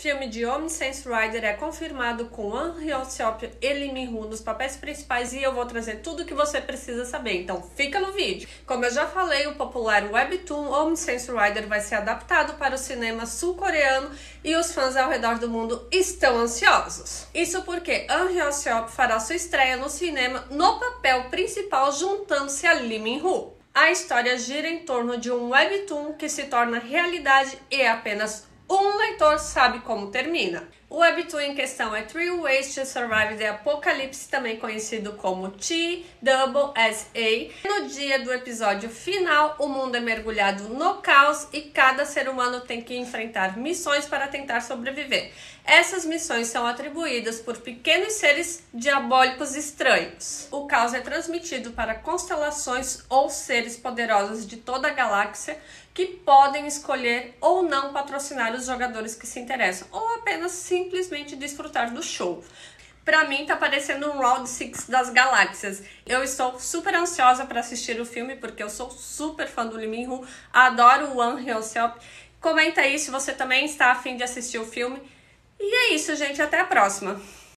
Filme de Sense Rider é confirmado com An Hyo-seop e Lee Min-ho nos papéis principais e eu vou trazer tudo o que você precisa saber, então fica no vídeo. Como eu já falei, o popular webtoon Sense Rider vai ser adaptado para o cinema sul-coreano e os fãs ao redor do mundo estão ansiosos. Isso porque An Hyo-seop fará sua estreia no cinema no papel principal juntando-se a Lee Min-ho. A história gira em torno de um webtoon que se torna realidade e é apenas um leitor sabe como termina. O webtoon em questão é Three Ways to Survive the Apocalypse, também conhecido como T-Double-S-A. No dia do episódio final, o mundo é mergulhado no caos e cada ser humano tem que enfrentar missões para tentar sobreviver. Essas missões são atribuídas por pequenos seres diabólicos estranhos. O caos é transmitido para constelações ou seres poderosos de toda a galáxia que podem escolher ou não patrocinar os jogadores que se interessam, ou apenas simplesmente desfrutar do show. Pra mim tá parecendo um Round 6 das galáxias. Eu estou super ansiosa para assistir o filme porque eu sou super fã do Lee Min-ho, adoro o One Hyo-seop. Comenta aí se você também está afim de assistir o filme. E é isso, gente, até a próxima.